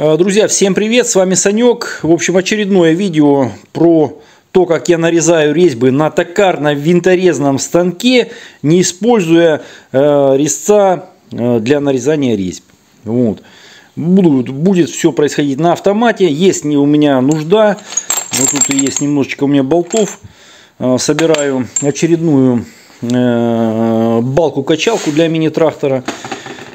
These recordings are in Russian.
Э, друзья, всем привет, с вами Санек. В общем, очередное видео про то, как я нарезаю резьбы на токарно-винторезном станке, не используя э, резца э, для нарезания резьб. Вот. Буду, будет все происходить на автомате. Есть не у меня нужда. Вот тут есть немножечко у меня болтов. Собираю очередную балку-качалку для мини-трактора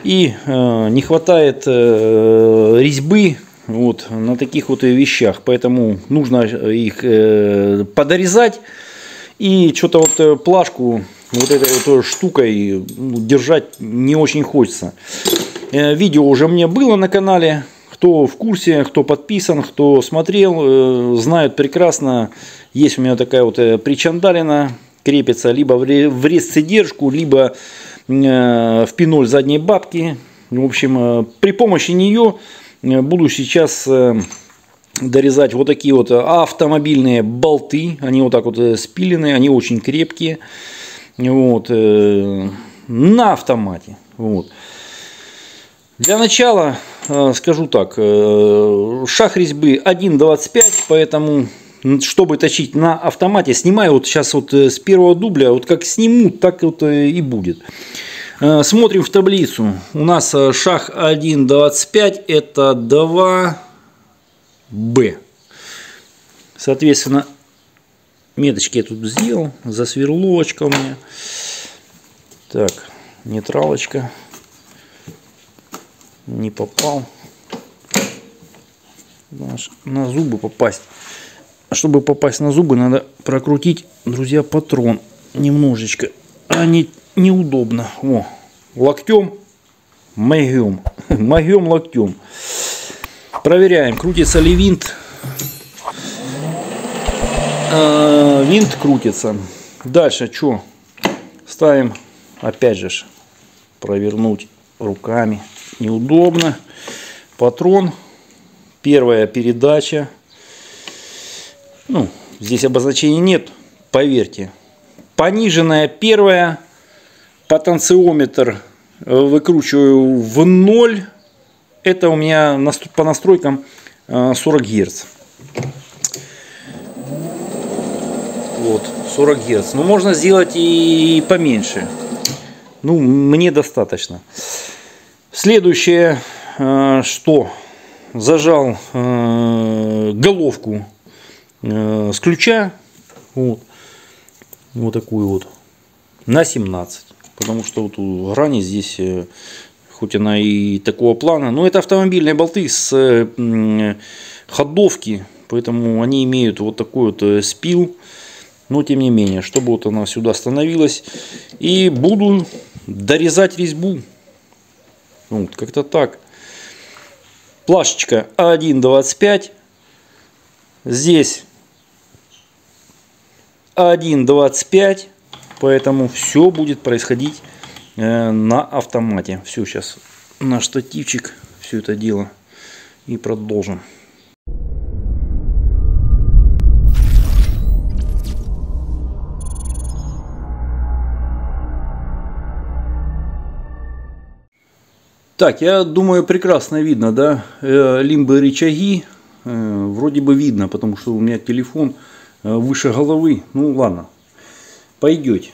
и э, не хватает э, резьбы вот на таких вот вещах, поэтому нужно их э, подорезать и что-то вот э, плашку вот этой вот штукой ну, держать не очень хочется. Э, видео уже мне было на канале, кто в курсе, кто подписан, кто смотрел, э, знают прекрасно, есть у меня такая вот э, причандалина, крепится либо в резцедержку, либо Э, в пиноль задней бабки. В общем, э, при помощи нее э, буду сейчас дорезать вот такие вот автомобильные болты. Они вот так вот спилены, они очень крепкие. Вот, на автомате. Вот. Для начала скажу так, шаг резьбы 1.25, поэтому чтобы точить на автомате, снимаю вот сейчас вот э, с первого дубля, вот как сниму, так вот э, и будет. Э, смотрим в таблицу. У нас шаг 1.25 это 2B. Соответственно, меточки я тут сделал, засверловочка у меня. Так, нейтралочка. Не попал. На зубы попасть. Чтобы попасть на зубы, надо прокрутить, друзья, патрон немножечко. А не, неудобно. О, локтем, могем. Могем локтем. Проверяем, крутится ли винт. А, винт крутится. Дальше что? Ставим, опять же, провернуть руками. Неудобно. Патрон. Первая передача. Ну, здесь обозначений нет, поверьте. Пониженная первая, потенциометр э, выкручиваю в ноль. Это у меня по настройкам 40 э, Гц. Вот, 40 Гц. Но можно сделать и поменьше. Ну, мне достаточно. Следующее, э, что зажал головку с ключа вот, вот такую вот на 17 потому что вот у грани здесь э, хоть она и такого плана но это автомобильные болты с э, ходовки поэтому они имеют вот такой вот спил. Но тем не менее чтобы вот она сюда становилась и буду дорезать резьбу. Вот как-то так. Плашечка 1.25 здесь 1.25, поэтому все будет происходить э, на автомате. Все, сейчас на штативчик все это дело и продолжим. Так, я думаю, прекрасно видно, да, э, лимбы рычаги, э, вроде бы видно, потому что у меня телефон выше головы. Ну ладно, пойдете.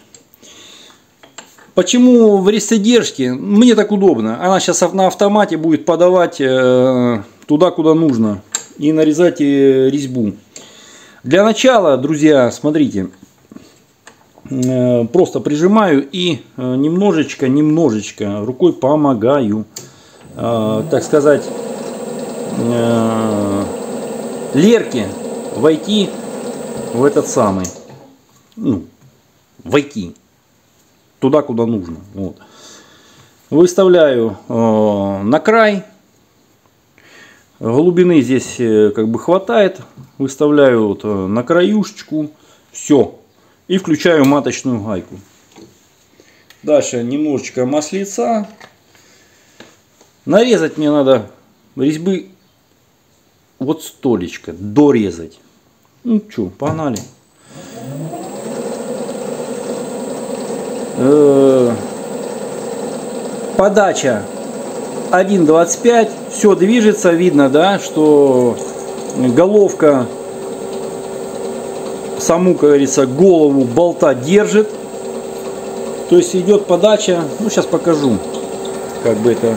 Почему в ресодержке? Мне так удобно. Она сейчас на автомате будет подавать э, туда, куда нужно. И нарезать э, резьбу. Для начала, друзья, смотрите. Просто прижимаю и немножечко, немножечко рукой помогаю. Так сказать, Лерке войти в этот самый, ну, войти туда, куда нужно. Вот. Выставляю э, на край. Глубины здесь э, как бы хватает. Выставляю вот, э, на краюшечку. Все. И включаю маточную гайку. Дальше немножечко маслица. Нарезать мне надо резьбы вот столечко. Дорезать. Ну что, погнали. Э, подача 1.25. Все движется, видно, да, что головка саму, как говорится, голову болта держит. То есть идет подача. Ну, сейчас покажу, как бы это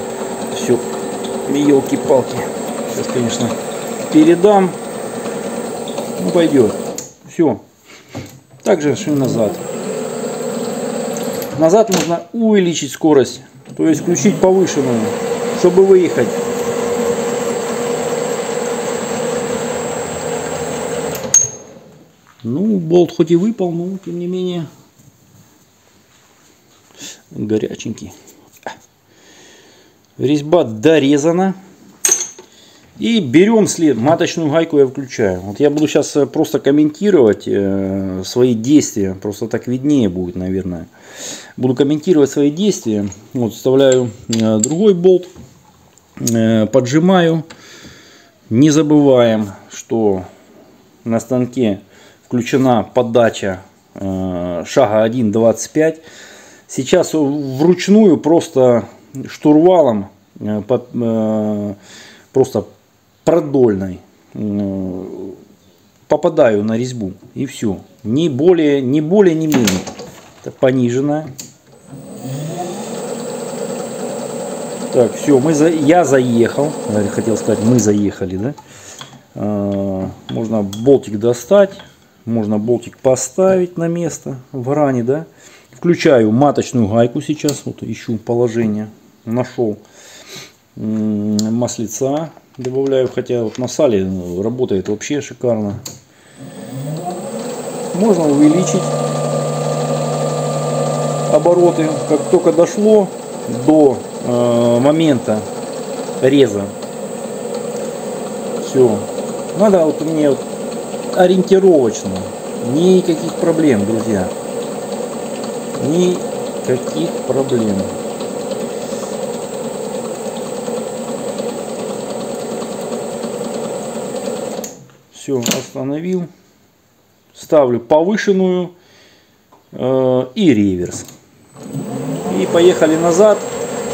все. Елки-палки. Сейчас, конечно, передам. Пойдет. Все. Также шли назад. Назад нужно увеличить скорость. То есть включить повышенную, чтобы выехать. Ну, болт хоть и выпал, но тем не менее горяченький. Резьба дорезана. И берем след, маточную гайку я включаю. Вот я буду сейчас э, просто комментировать э, свои действия, просто так виднее будет, наверное. Буду комментировать свои действия. Вот вставляю э, другой болт, поджимаю. Не забываем, что на станке включена подача шага 1.25. Сейчас вручную просто штурвалом, просто продольной попадаю на резьбу и все. Не более, не более, не менее. Это пониженная. Так, все, мы за, я заехал. Хотел сказать, мы заехали, да? А, можно болтик достать, можно болтик поставить на место в грани, да? Включаю маточную гайку сейчас, вот ищу положение, нашел маслица добавляю, хотя вот на сале работает вообще шикарно. Можно увеличить обороты, как только дошло до э, момента реза. Все. Надо вот мне вот ориентировочно. Никаких проблем, друзья. Никаких проблем. Все, остановил. Ставлю повышенную э, и реверс. И поехали назад.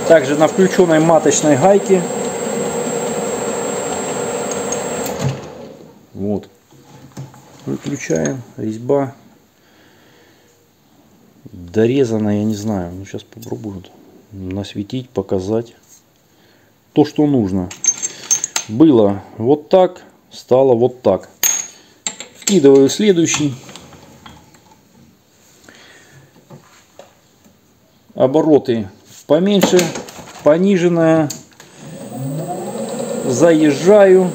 Также на включенной маточной гайке. Вот. Выключаем. Резьба. Дорезана, я не знаю. Ну, сейчас попробую насветить, показать. То, что нужно. Было вот так стало вот так. Вкидываю следующий. Обороты поменьше, пониженная. Заезжаю.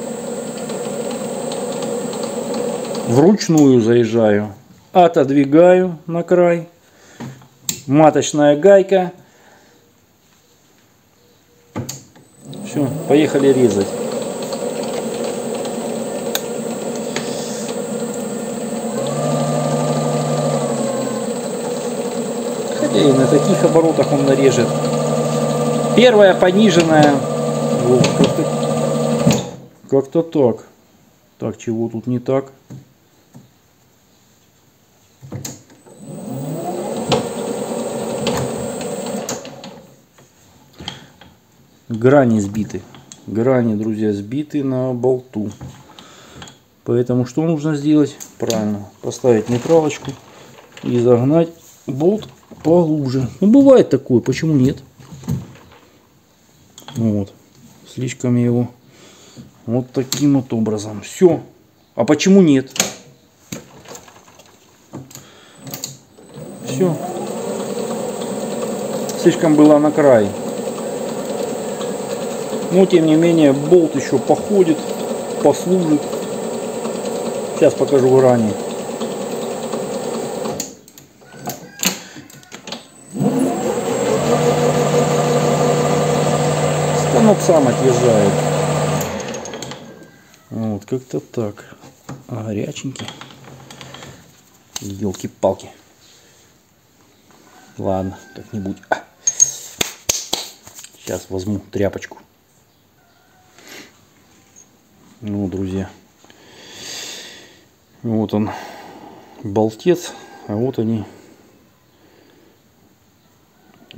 Вручную заезжаю. Отодвигаю на край. Маточная гайка. Все, поехали резать. И на таких оборотах он нарежет. Первая пониженная. Как-то как так. Так, чего тут не так? Грани сбиты. Грани, друзья, сбиты на болту. Поэтому что нужно сделать? Правильно, поставить нейтралочку и загнать болт поглубже. Ну, бывает такое, почему нет? Вот. Слишком его вот таким вот образом. Все. А почему нет? Все. Слишком было на край. Но тем не менее болт еще походит, послужит. Сейчас покажу ранее. станок сам отъезжает. Вот, как-то так. А, горяченький. Елки-палки. Ладно, как-нибудь. А. Сейчас возьму тряпочку. Ну, друзья. Вот он, болтец, а вот они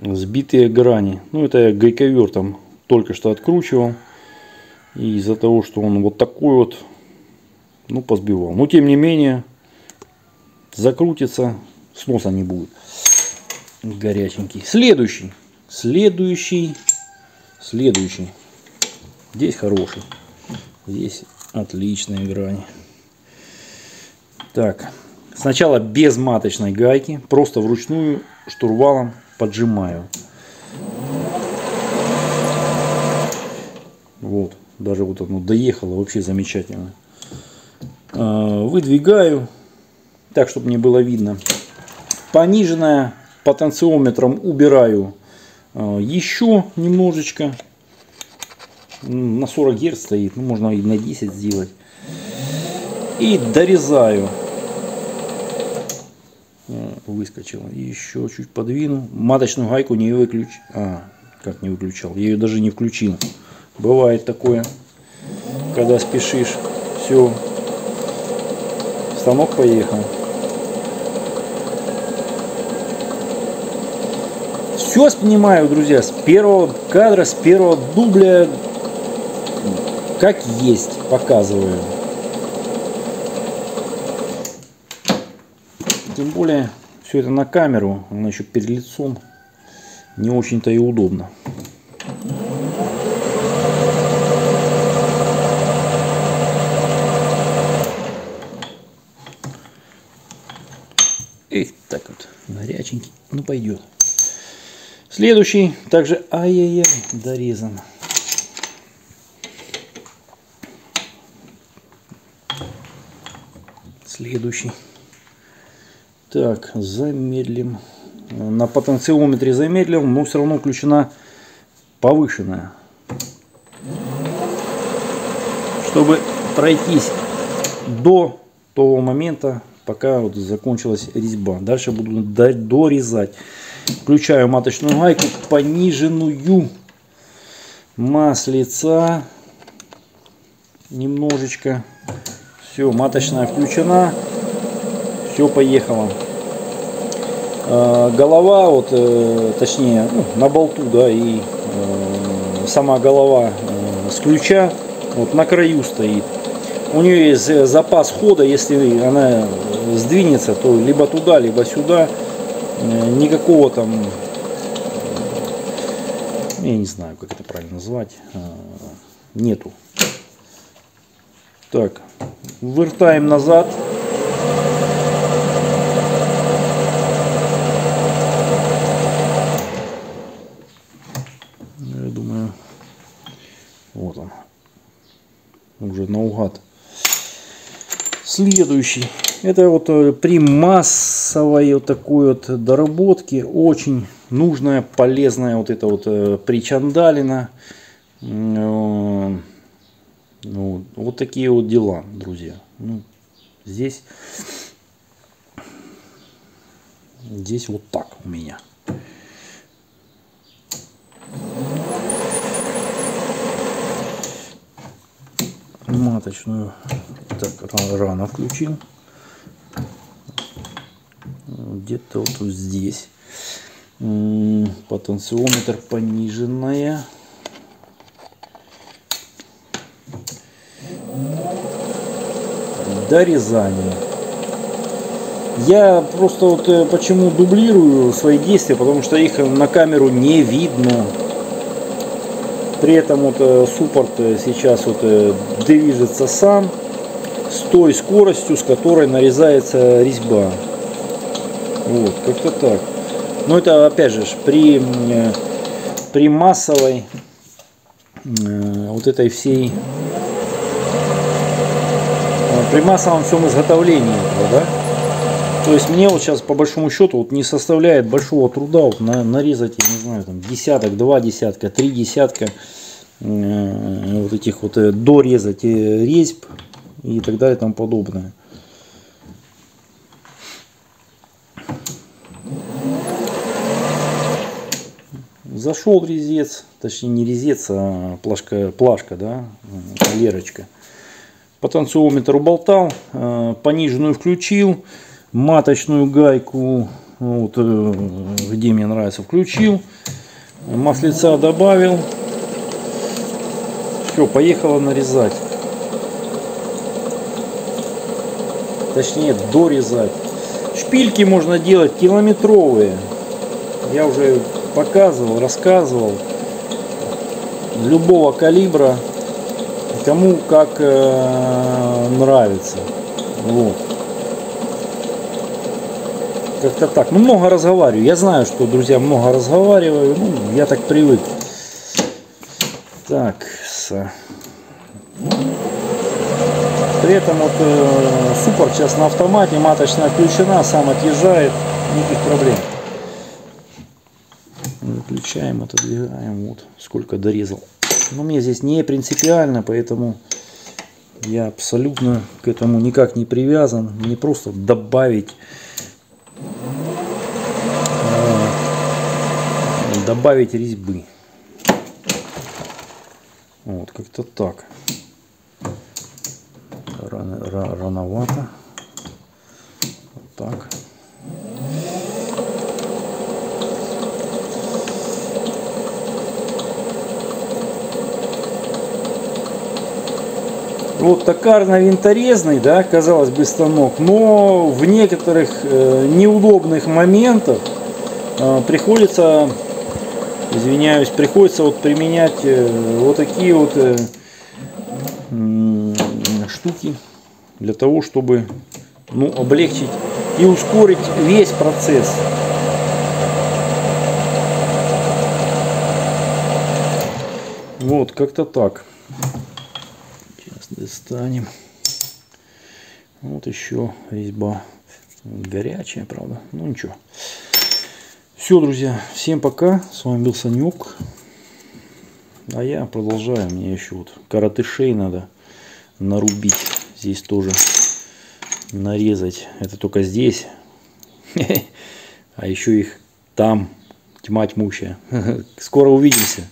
сбитые грани. Ну, это я гайковертом только что откручивал. И из-за того, что он вот такой вот, ну, позбивал. Но, тем не менее, закрутится, сноса не будет. Горяченький. Следующий. Следующий. Следующий. Здесь хороший. Здесь отличная грань. Так. Сначала без маточной гайки. Просто вручную штурвалом поджимаю. Вот. Даже вот оно доехало. Вообще замечательно. А, выдвигаю. Так, чтобы не было видно. Пониженная потенциометром убираю а, еще немножечко. На 40 Гц стоит. Ну, можно и на 10 сделать. И дорезаю выскочила. Еще чуть подвину. Маточную гайку не выключ... А, как не выключал? Я ее даже не включил. Бывает такое, когда спешишь. Все. Станок поехал. Все снимаю, друзья, с первого кадра, с первого дубля, как есть, показываю. Тем более, все это на камеру, она еще перед лицом, не очень-то и удобно. Эх, так вот, горяченький, ну пойдет. Следующий, также ай-яй-яй, дорезан. Следующий. Так, замедлим. На потенциометре замедлил, но все равно включена повышенная. Чтобы пройтись до того момента, пока вот закончилась резьба. Дальше буду дорезать. Включаю маточную гайку, пониженную маслица. Немножечко. Все, маточная включена. Все, поехало. А, голова, вот, э, точнее, ну, на болту, да, и э, сама голова э, с ключа вот на краю стоит. У нее есть запас хода, если она сдвинется, то либо туда, либо сюда. Никакого там, я не знаю, как это правильно назвать, нету. Так, вертаем назад. уже наугад. Следующий. Это вот э, при массовой вот такой вот доработке очень нужная, полезная вот эта вот э, причандалина. Э, ну, вот такие вот дела, друзья. Ну, здесь, здесь вот так у меня. Маточную. Так рано включил. Где-то вот здесь. Потенциометр пониженная. Дорезание я просто вот э, почему дублирую свои действия потому что их на камеру не видно при этом вот э, суппорт э, сейчас вот э, движется сам с той скоростью, с которой нарезается резьба. Вот, как-то так. Но это опять же при, при массовой вот этой всей при массовом всем изготовлении этого, да? То есть мне вот сейчас по большому счету вот не составляет большого труда вот на, нарезать, я не знаю, там десяток, два десятка, три десятка э, вот этих вот э, дорезать э, резьб и так далее и тому подобное. Зашел резец, точнее не резец, а плашка, плашка, да, лерочка. Потенциометр уболтал, э, пониженную включил маточную гайку, вот, э, где мне нравится, включил, маслица добавил, Все, поехала нарезать. Точнее, дорезать. Шпильки можно делать километровые. Я уже показывал, рассказывал. Любого калибра. Кому как э, нравится. Вот. Как-то так. Ну, много разговариваю. Я знаю, что, друзья, много разговариваю. Ну, я так привык. Так. При этом вот э, супор сейчас на автомате, маточная включена, сам отъезжает, никаких проблем. Выключаем, отодвигаем, вот сколько дорезал. Но мне здесь не принципиально, поэтому я абсолютно к этому никак не привязан. Мне просто добавить добавить резьбы. Вот, как-то так рано, рановато. Вот так. Вот токарно-винторезный, да, казалось бы, станок, но в некоторых э, неудобных моментах э, приходится, извиняюсь, приходится вот применять э, вот такие вот э, штуки для того, чтобы ну, облегчить и ускорить весь процесс. Вот, как-то так. Сейчас достанем. Вот еще резьба горячая, правда. Ну ничего. Все, друзья, всем пока. С вами был Санек. А я продолжаю. Мне еще вот коротышей надо нарубить. Здесь тоже нарезать. Это только здесь. А еще их там тьма тьмущая. Скоро увидимся.